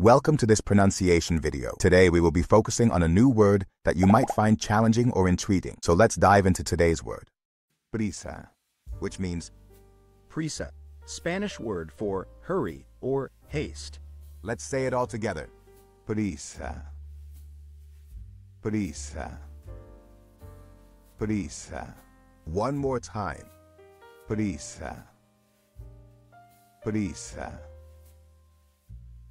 Welcome to this pronunciation video. Today we will be focusing on a new word that you might find challenging or intriguing. So let's dive into today's word. Prisa, which means Prisa, Spanish word for hurry or haste. Let's say it all together. Prisa. Prisa. Prisa. One more time. Prisa. Prisa.